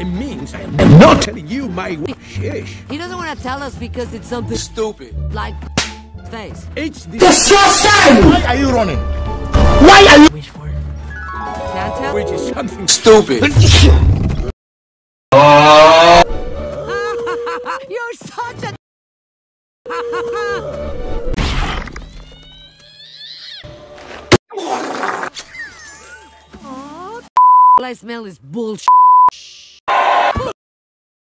It means I am not telling you my shish. He doesn't want to tell us because it's something Stupid. like face. It's the Why are you running? Why are you? Wish for it. Can't tell. which is something Stupid. You're such a. All I smell is bullshit.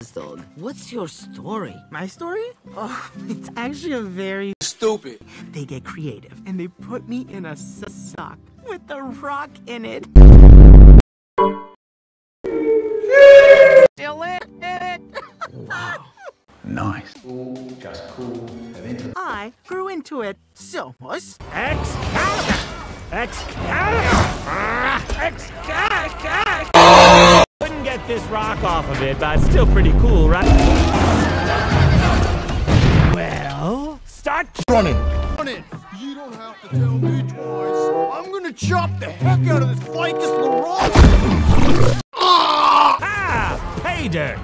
Dog, what's your story? My story? Oh, it's actually a very. Stupid. They get creative and they put me in a s- sock with a rock in it. Still in it. Nice. Just cool. Adventure. I grew into it. So was. Excalibur! Excalibur! Excalibur! Couldn't get this rock off of it, but it's still pretty cool, right? Well, start Running. running. You don't have to tell me twice. I'm gonna chop the heck out of this ficus LaRock. ah, pay dirt.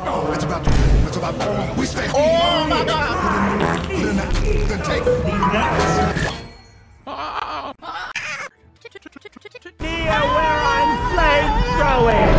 Oh, it's about to. It's about to. We stay. Oh my god! Then take. highway.